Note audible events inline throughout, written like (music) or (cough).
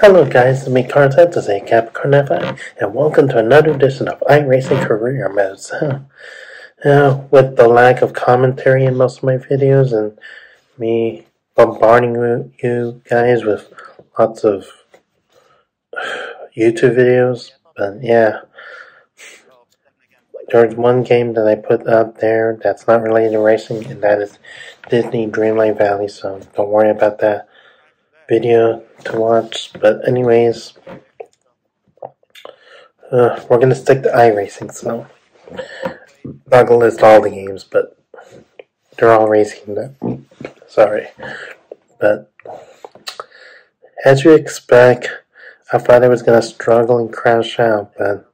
Hello guys, it's me Carlset, this is Capricorn FI, and welcome to another edition of iRacing Career Modes. (laughs) Uh, with the lack of commentary in most of my videos and me bombarding you guys with lots of (sighs) YouTube videos, but yeah, there's one game that I put up there that's not related to racing, and that is Disney Dreamlight Valley, so don't worry about that video to watch. But anyways, uh, we're gonna stick to iRacing. So not gonna list all the games, but they're all racing. Sorry, but as you expect, I thought I was gonna struggle and crash out, but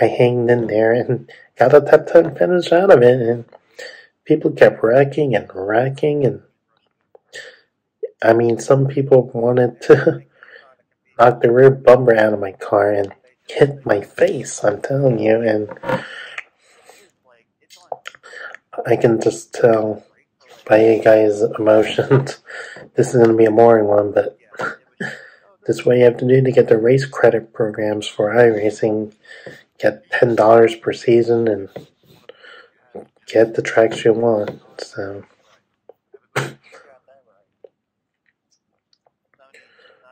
I hanged in there and got a top ten finish out of it, and people kept wrecking and wrecking and I mean, some people wanted to (laughs) knock the rear bumper out of my car and hit my face, I'm telling you, and I can just tell by you guys' emotions. (laughs) this is going to be a boring one, but (laughs) this is what you have to do to get the race credit programs for iRacing. Get $10 per season and get the tracks you want. So.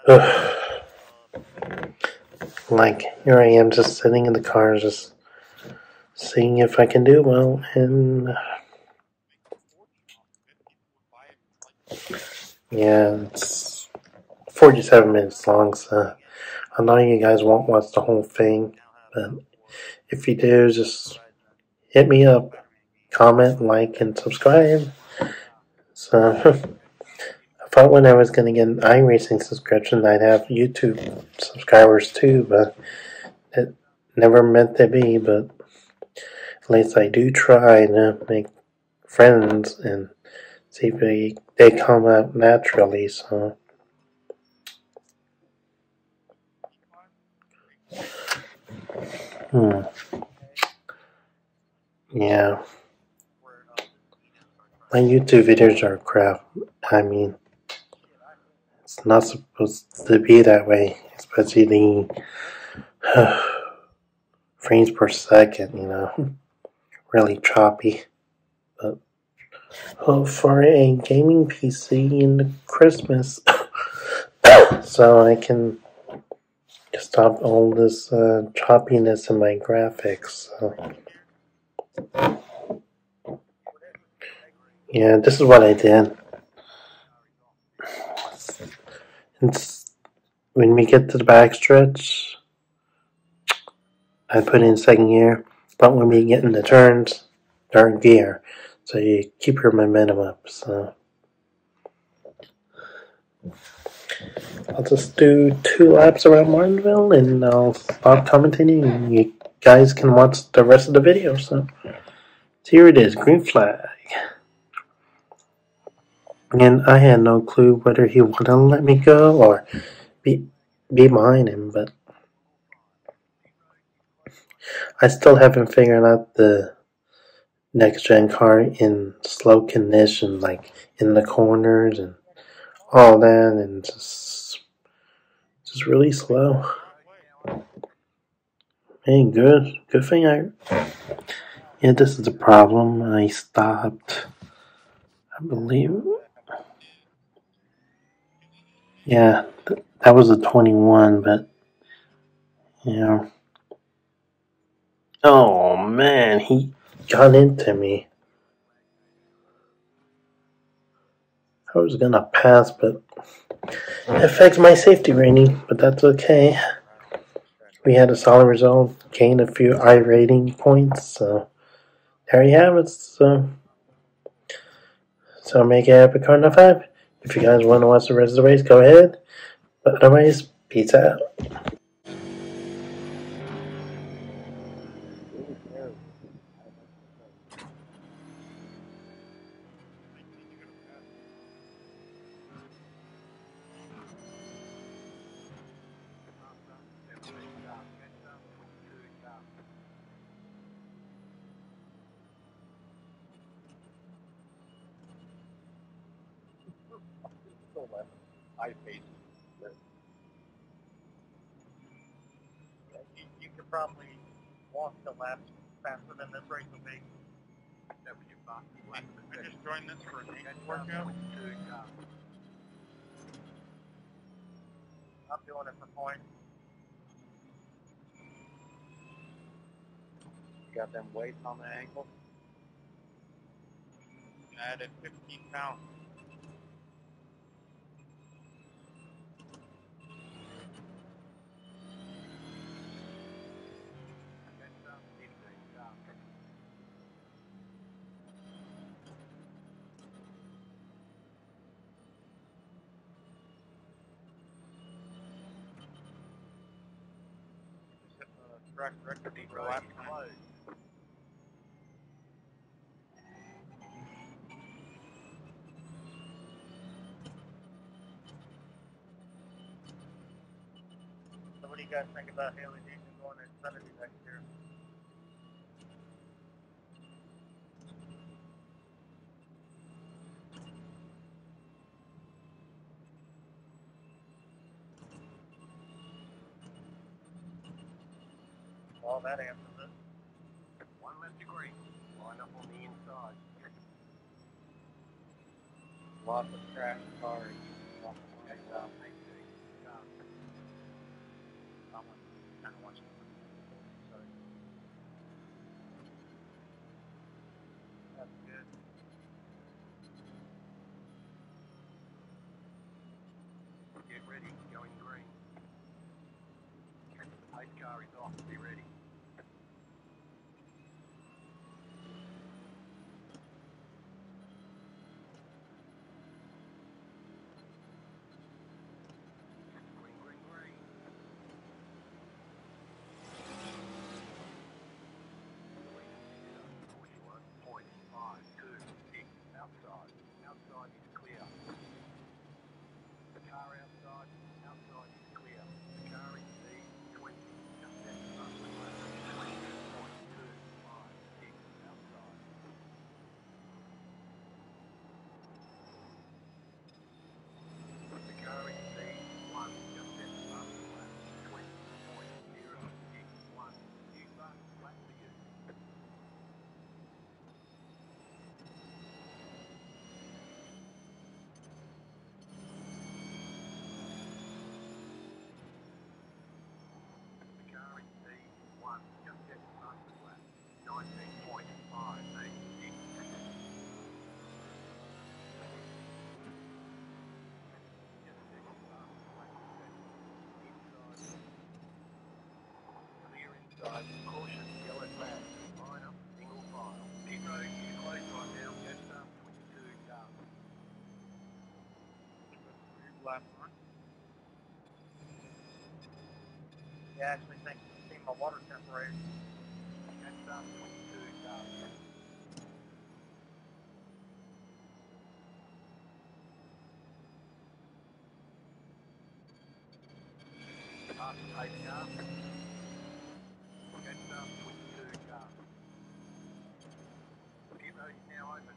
(sighs) like here I am just sitting in the car just seeing if I can do well and (sighs) yeah it's 47 minutes long so I know you guys won't watch the whole thing but if you do just hit me up comment like and subscribe. So (laughs) thought when I was going to get an iRacing subscription, I'd have YouTube subscribers too, but it never meant to be. But at least I do try to make friends and see if they, they come out naturally. So. Hmm. Yeah. My YouTube videos are crap. I mean, it's not supposed to be that way, especially the uh, (sighs) frames per second, you know, really choppy. But for a gaming PC in the Christmas, (coughs) so I can stop all this uh, choppiness in my graphics. So. Yeah, this is what I did. When we get to the backstretch, I put in second gear, but when we get in the turns, third gear. So you keep your momentum up. So I'll just do two laps around Martinsville and I'll stop commentating and you guys can watch the rest of the video. So here it is, green flag. And I had no clue whether he would to let me go or be be behind him, but I still haven't figured out the next gen car in slow condition, like in the corners and all that, and just just really slow. Hey, good, good thing I. Yeah, this is the problem. I stopped. I believe yeah, th- that was a 21, but, you know. Oh, man, he got into me. I was gonna pass, but it affects my safety rating, but that's okay. We had a solid result, gained a few I rating points, so there you have it. So, so make it Epic Cardinal 5. If you guys want to watch the rest of the race, go ahead. But otherwise, peace out. Laps faster than this race will be. That was your fastest lap of the I just joined this for ankle down workout. 22 car. I'm doing it for points. You got them weights on the ankle. I added 15 pounds. So what do you guys think about Hailie Deegan going to Xfinity next year? Well, that answers it. One left degree. Line up on the inside. Lots of crash cars. That's down 18 car. Someone kind of watching. So that's good. Get ready. Going green. The pace car is off. Be ready. Green, green, green. Forty-one point five two six outside. Outside is clear. The car outside, outside is clear. The car in C twenty, just at the front of the lane. Twenty-two point two five six outside. The car in C one, just at the front of the lane. Twenty point zero six one. You start flat for you. The car in C1, just at the front of the lap. 19.586. Just at the front of the lap. Inside. Clear inside. Caution, yellow flag. Line up, single file. Right now. Just up 22 car. Weird lap one. You actually think you've seen my water temperature? Just up 22 car. Past the pace car. Just up 22 car. Pit road is now open.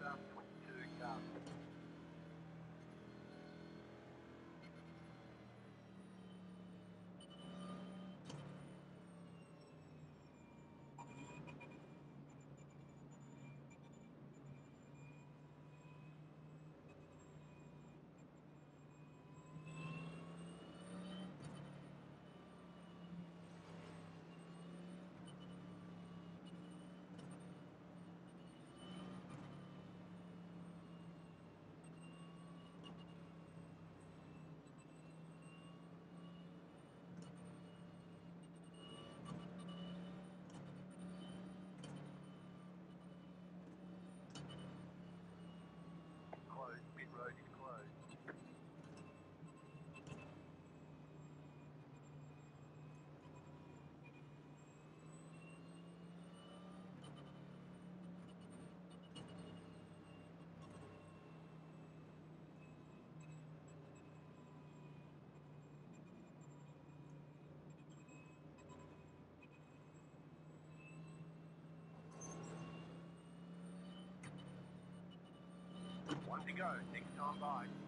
about to go. Next time by.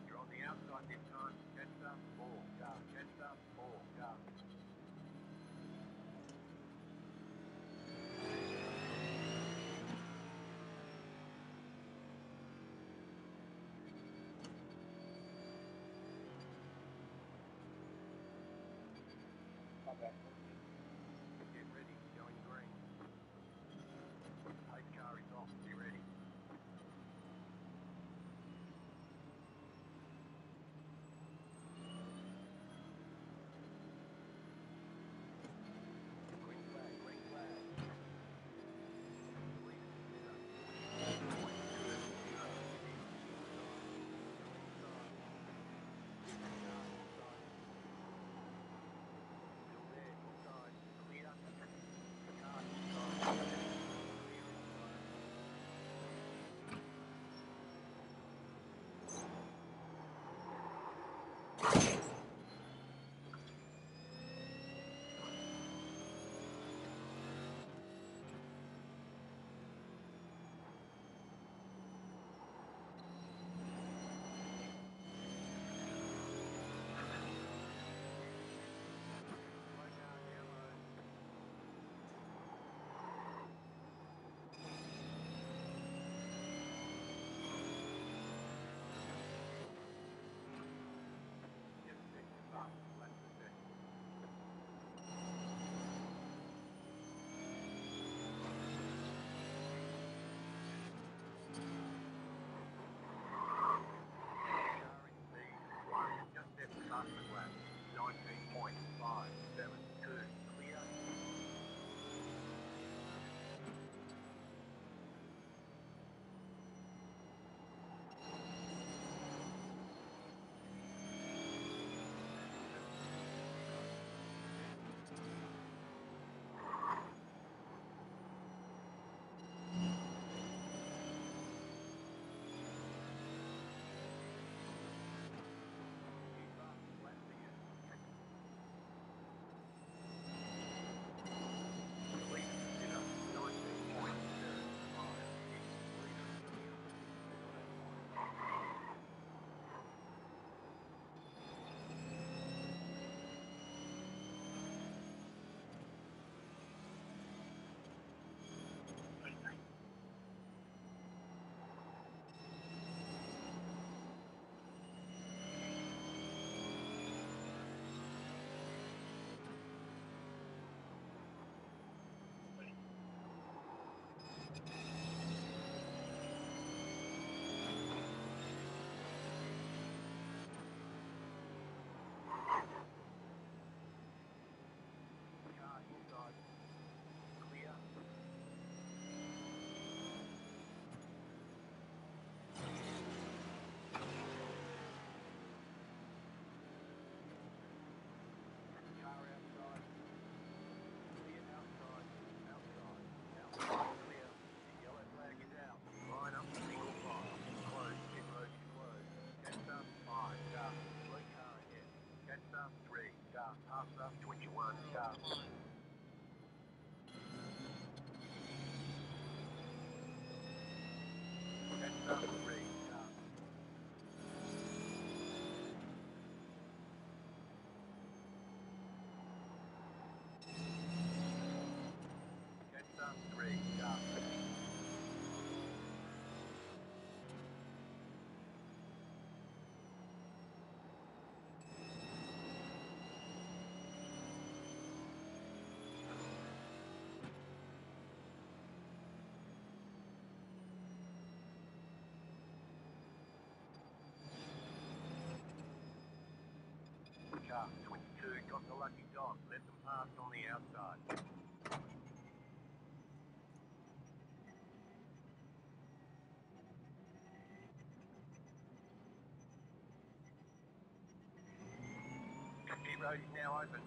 Road is now open.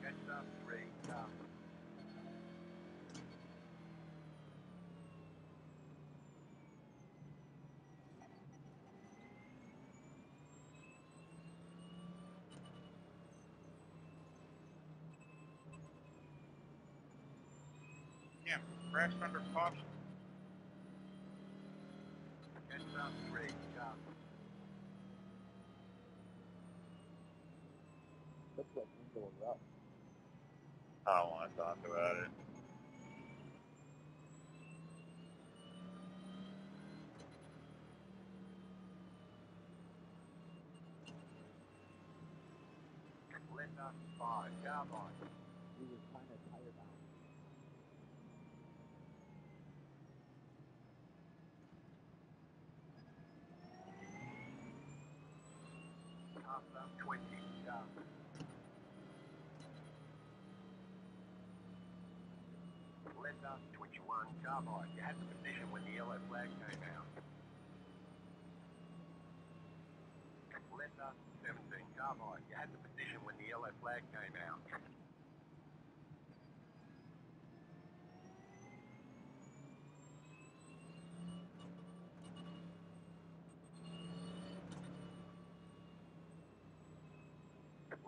Jetstar three. Car. Under caution. Up, three, copy. Looks like indoor rough. I don't want to talk about it. Linda, five, carbine. He was kind of tired out. After 20, sharp. 21, carbine. You had the position when the yellow flag came out. Linda, 17, carbine. You had the position when the yellow flag came out.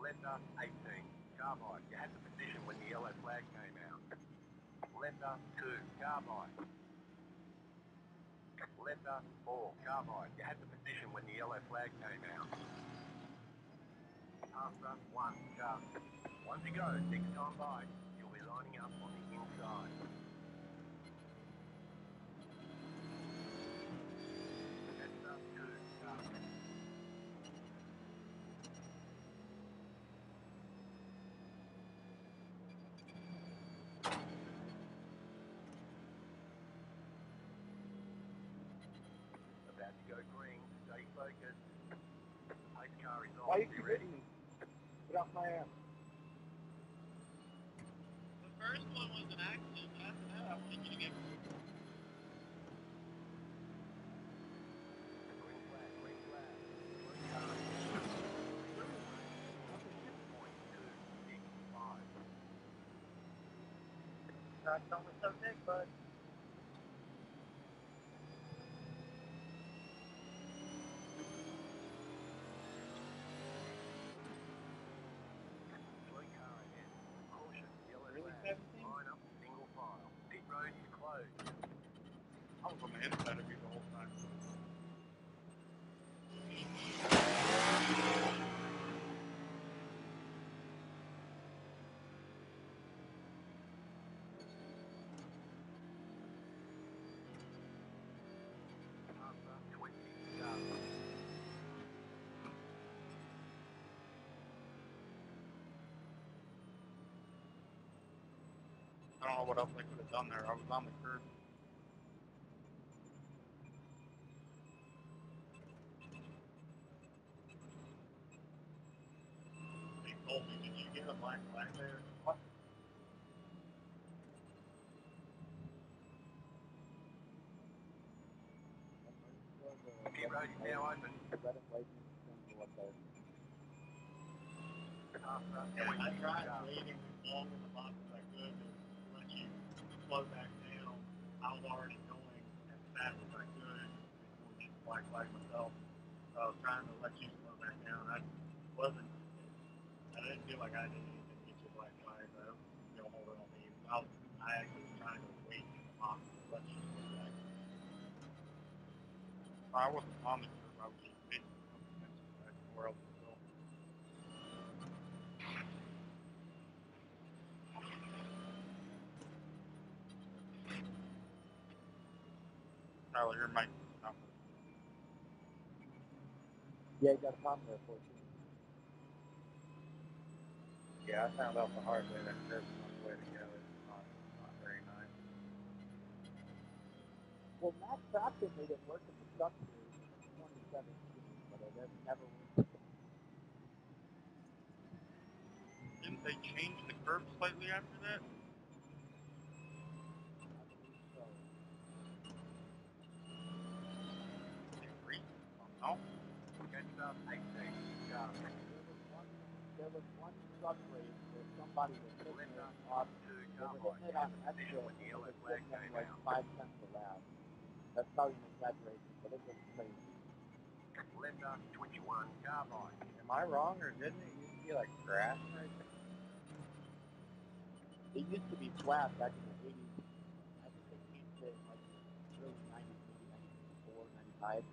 Linda, 18, carbine. You had the position when the yellow flag came out. Linda, 2, carbine. Linda, 4, carbine. You had the position when the yellow flag came out. After 1, carbine. One to go, next time by, you'll be lining up on the inside. Heads up, 2, carbine. About to go green, stay focused. Pace car is Why on, you be keep ready. hitting me? Get off my ass. The first one was an accident. After that, I wanted you to get Green flag, green flag. Green car. Point two, six, five. Not something so big, bud. Blue car ahead. Caution, yellow Really, flag. 17? Line up, single file. Pit road is closed. I was on the inside of you the whole time. After 20, go. I don't know what else I could have done there. I was on the curb. They told me, did you get a black flag there? What? Pit road is now open. The red and white things go up there. After Yeah, I tried waiting long in the box as I could to let you slow back down. I was already going as fast as I could the black flag myself. I was trying to let you slow back down. I wasn't, I didn't feel like I did anything to get you black flag, but you know, hold it on me. I, was, I actually was trying to wait in the box to let you slow back. I wasn't on the curb. I was just waiting for something to back where else to go. Tyler, your mic is not. Yeah, you got a problem there, 14. Yeah, I found out the hard way that curb's not the way to go. It's not, not very nice. Well, Matt Crafton made it work in the truck in 2017, but it has never worked. Didn't they change the curb slightly after that? No? There was one there was like five. That's not even exaggeration, but it was crazy. Linda, 21, Cowboy. Am I wrong or didn't it used to be like grass right there? It used to be flat back in the 80s. I think they changed it like early 90s, maybe 94, 95.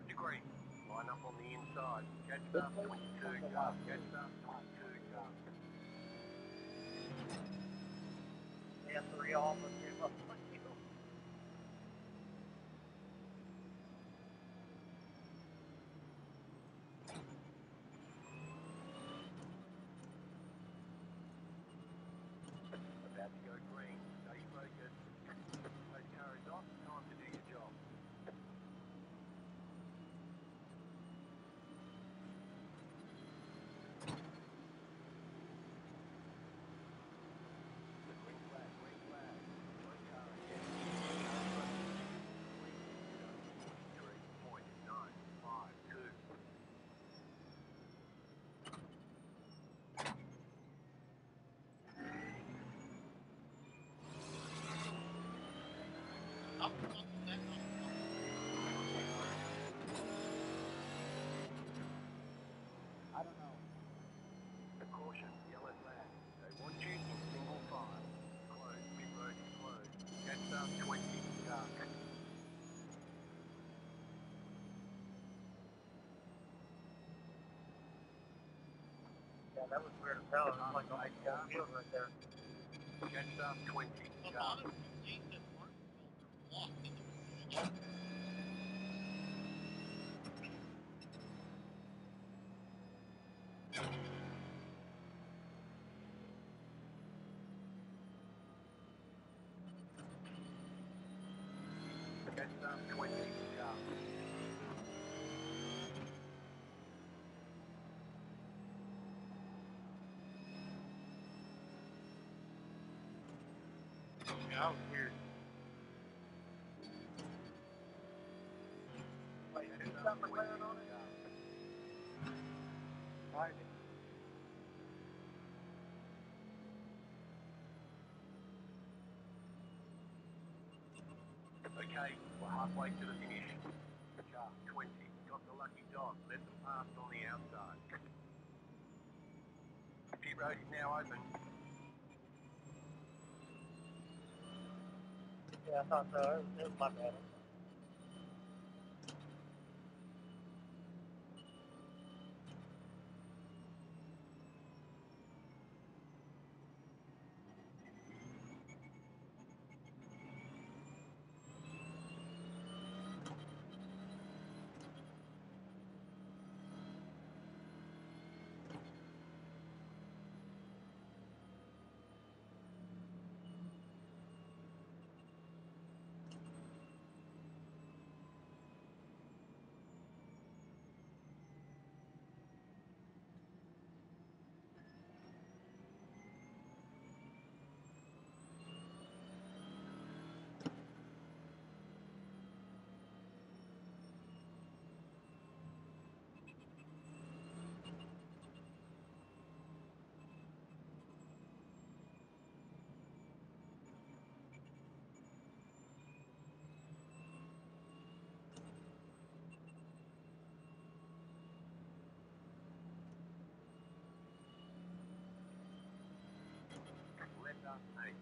Left to green. Line up on the inside. Catch up, way 22, comes go. Catch up, 22, go. Yeah, three almost Yeah, that was weird as hell. It was like a nice right there. Catch up 20. Yeah, that was weird. Wait, Catch who's up got 20, McLaren on it? Friday. Okay, we're halfway to the finish. Car 20, got the lucky dog. Let them pass on the outside. Pit road is now open. Yeah, I thought so. It was, my bad. Left up, hey.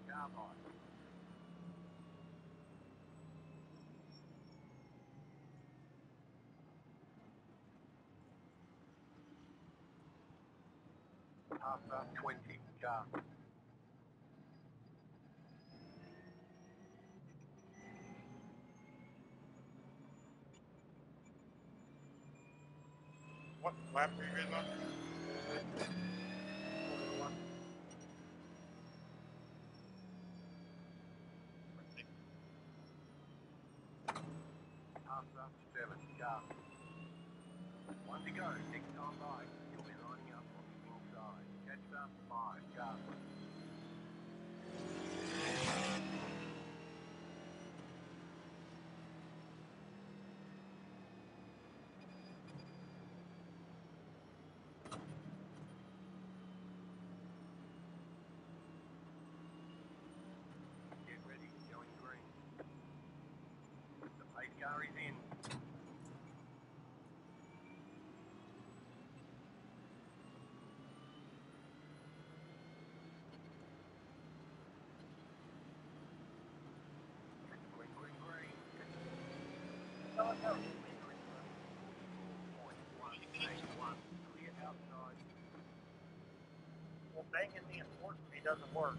Half up 20, car. What lap were you guys on? Half 7, car. One to go, next time by, you'll be lining up on the inside. Catch up 5, car. Get ready, going green. The pace car is in. Well, banging the enforcement, doesn't work.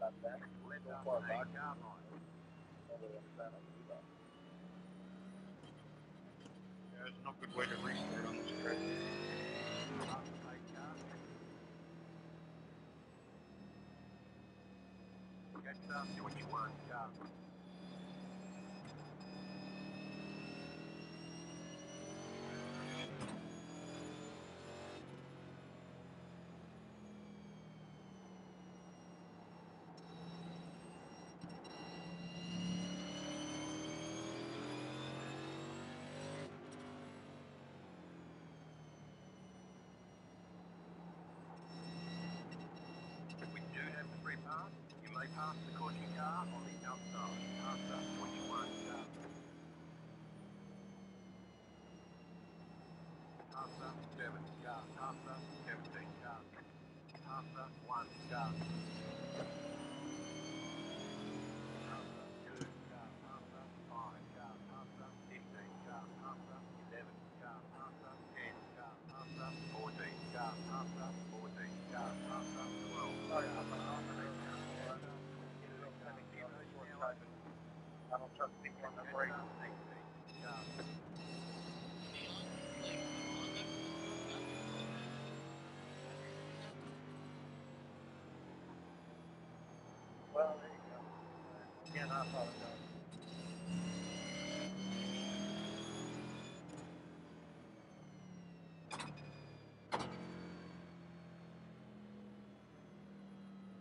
Do. Yeah, there's no good way to restart on this track. Eight cars. Catch up 21 cars. Pass. You may pass the caution car on the outside. Pass up 21 car. Pass up 7 car. Pass up 17 car. Pass up 1 car. Pass up 2 car. Pass up 5 car. Pass up 15 car. Pass up 11 car. Pass up 10 car. Pass up 14 car. Pass up 14 car. Pass up 12 Sorry, car. I'm not on the Pass right up now. 13 car. I don't trust people on the break. Well, there you Again, I apologize.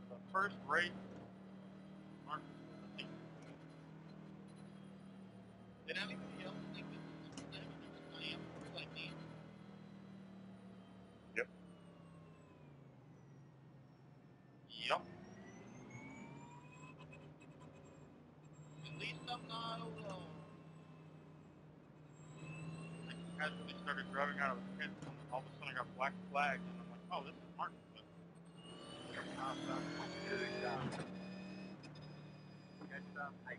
The first race, Mark, Did anybody else think that this was them and there was money up for it like me? Yup. At least I'm not alone. As they started driving out of the pit, all of a sudden I got black flags, and I'm like, oh, this is Martin. But Pass up 2 car. Catch up 18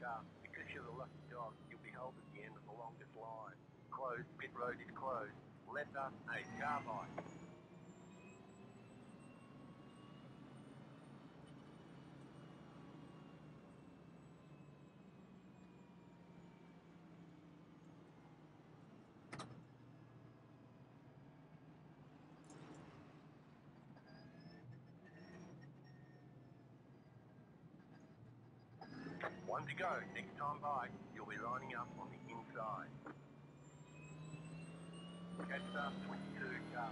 car. Because you're the lucky dog, you'll be held at the end of the longest line. Closed, pit road is closed. Left up 8 One to go. Next time by, you'll be lining up on the inside. Catch uh, up 22 car.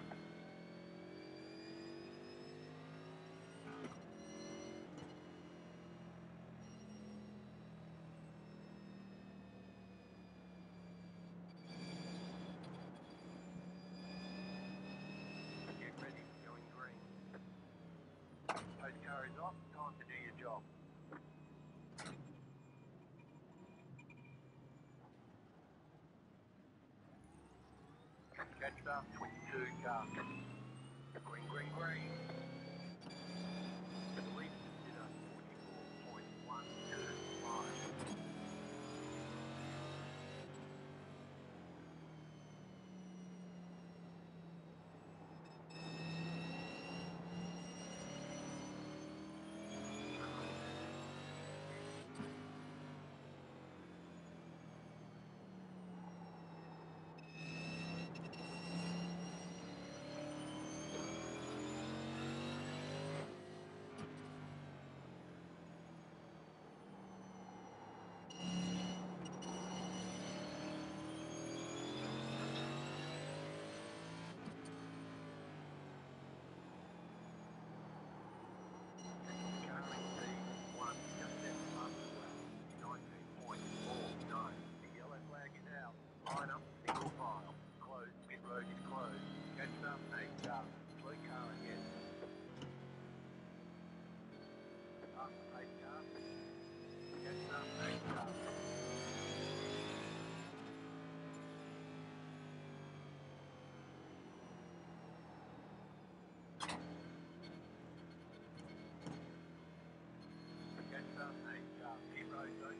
Get ready, going green. Post car is off, time to do your job. Catch up 22. Green, green, green. Police consider 44.125. Currently one just in front of well, 19.49. The yellow flag is out. Line up, single file. Closed, pit road is closed. Catch up, eight car. Slow car again. Up, eight car. Catch up, eight car. Catch up, eight car. Pit road open.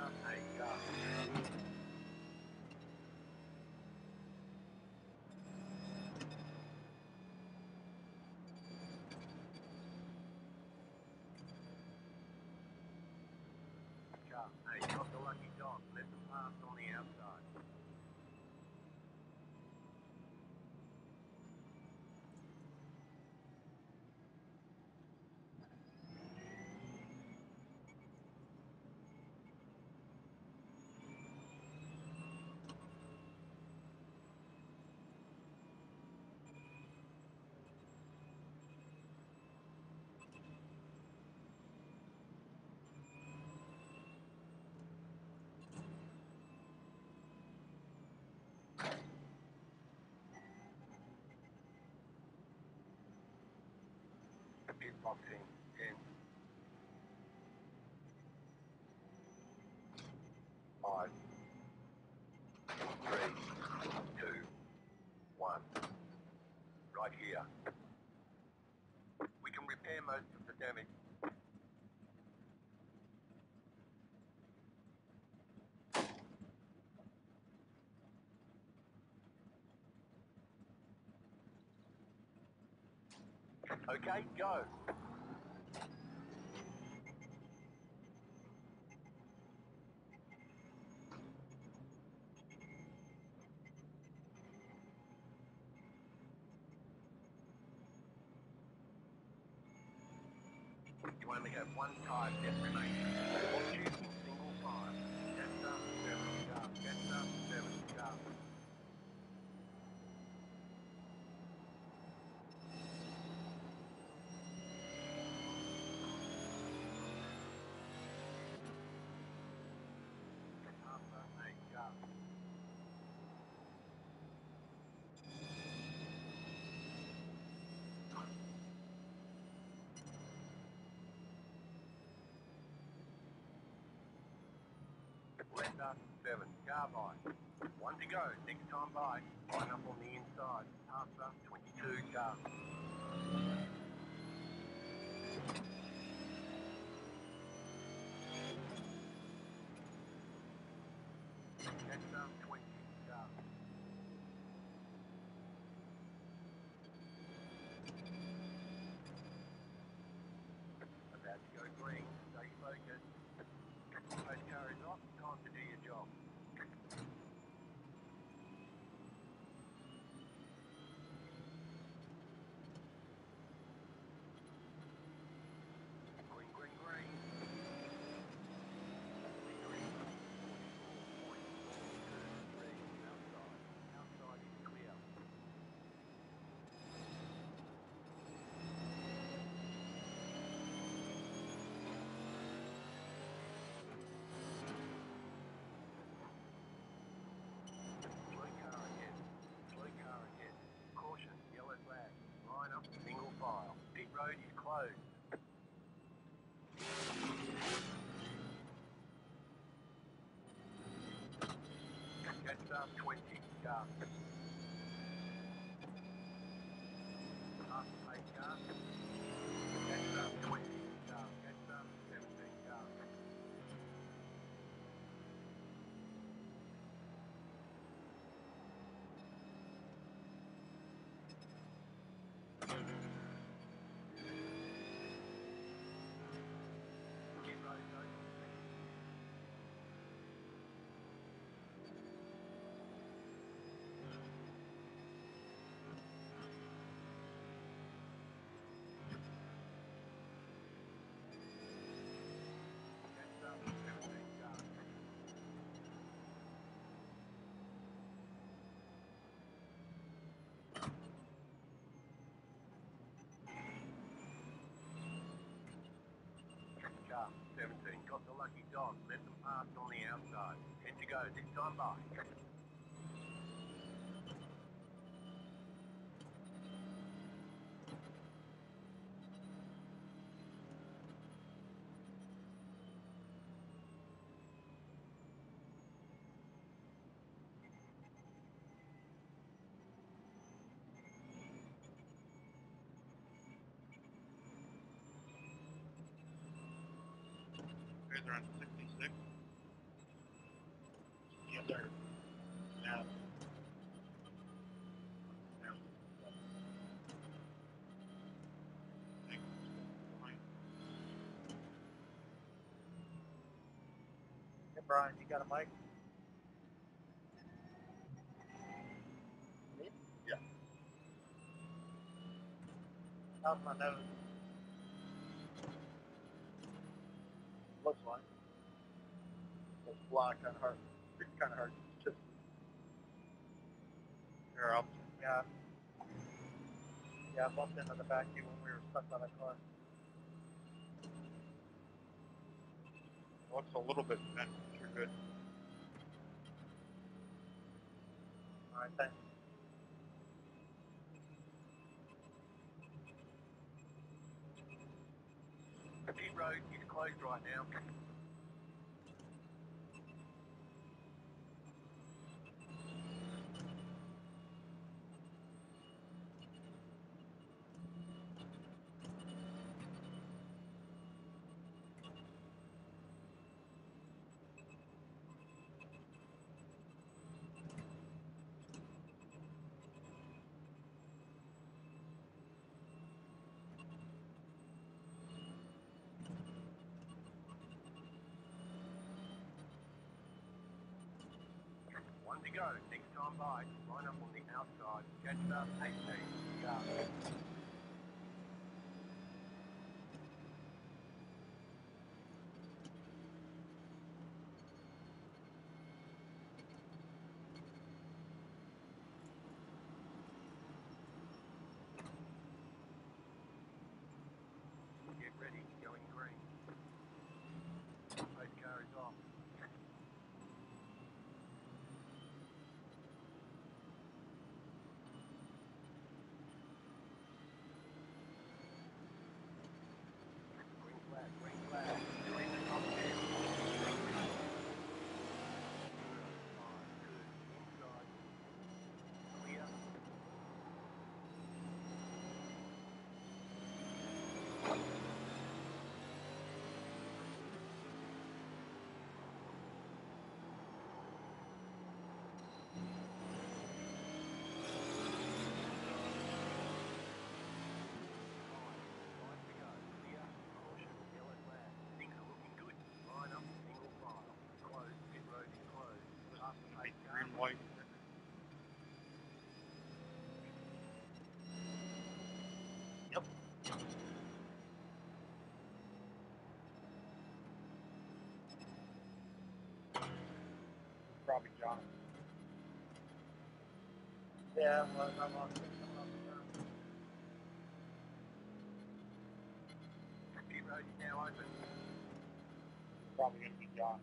Catch up, eight Pit boxing, 10. Five, three, two, one. Right here. We can repair most of the damage. Okay, go. You only have one tire left remaining. Watch you in single file. That's up, seven, sharp. That's up, seven, sharp. Alpha, eight, sharp. Left seven, car. One to go, next time by. Line up on the inside. Pass 22 car. Catch up, 20 car. About to go green, stay focused. Post car is off. Time to do your job. Green, green, green. Green, green. 44.43 outside. Outside is clear. Slow car ahead. Slow car ahead. Caution, yellow flag. Line up, single file. Pit road is closed. Catch up 20, car. Half pace car. Catch up 20, car. Catch up 17, car. Pit road open. Catch up 17, car. Car 17 got the lucky dog. Let them pass on the outside. Head to go. This time by. On 66. Yes, sir. Now. Now. Thank. Fine. Hey, Brian, you got a mic? Me? Yeah. How's my nose? Looks like. Kind of hard. It's kind of hard. It's just, Here, I'll yeah. Yeah, I bumped into the back of you when we were stuck by the car. looks a little bit bent. but You're good. All right, thanks. The road is closed right now. To go. Next time by. Line up on the outside. Catch up 18. Go. John. Yeah, well, I'm on, road now open. Probably gonna be John.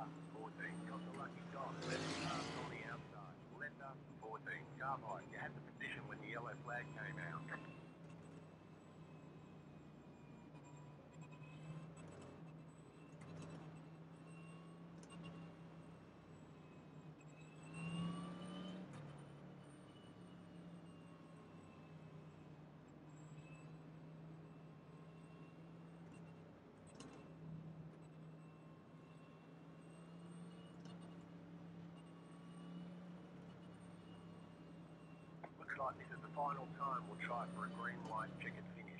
Car 14, got the lucky dot. Left car on the outside. Left up 14, car high. You had the position when the yellow flag came out. Looks like this is the final time we'll try for a green light checkered finish.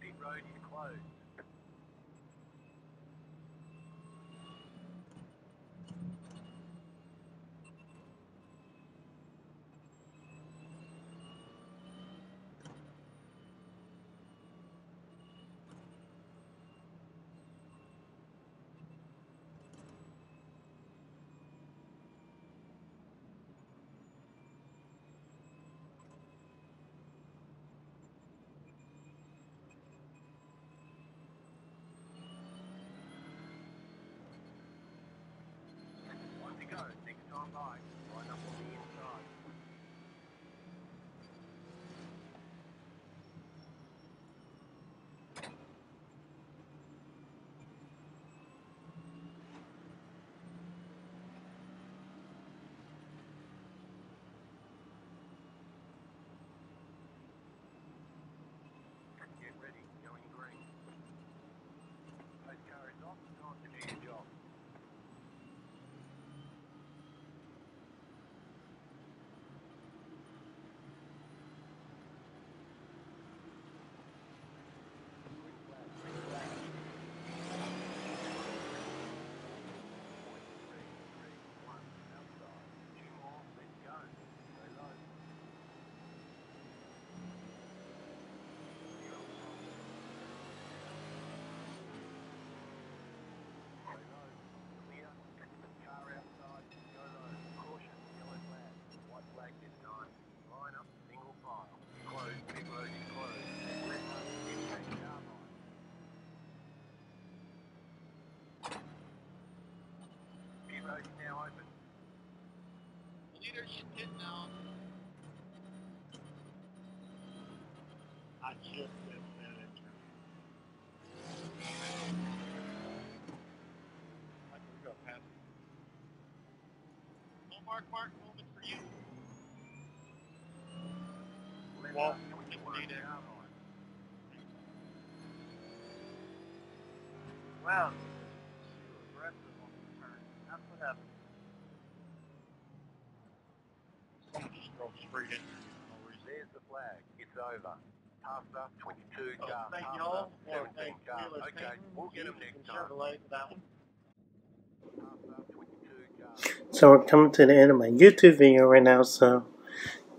Pit road is closed. One to go. Next time by. Line up on the inside. Get ready. Going green. Post car is off. Time to do your job. Green flag, green flag. Point three, three, one, outside. Two more, let's go. Go low. Zero. Go low. Clear. Car outside. Go low. Caution. Yellow flag. White flag this time. Line up. Single file. Closed. Pit road is closed. Left up. Impact car line. Pit road is now open. Now. I just said that. I can go past. No mark, mark moment for you. Well. 21 leader. car line. Wow. Too aggressive on the turn. That's what happened. Someone just drove straight in there for no reason. There's the flag. It's over. Passed up 22 Oh, car. thank Passed you all. 17 thank car. Wheeler Okay, Payton, we'll get them next time. Chevrolet for that one. Passed up 22. So we're coming to the end of my YouTube video right now, so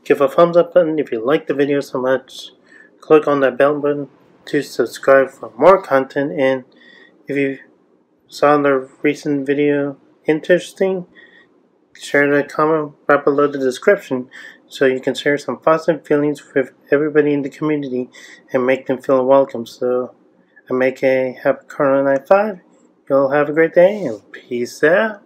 give a thumbs up button if you like the video so much. Click on that bell button to subscribe for more content and if you saw the recent video interesting, share the comment right below the description so you can share some positive feelings with everybody in the community and make them feel welcome. So I make a HappyKarl095. You'll have a great day and peace out.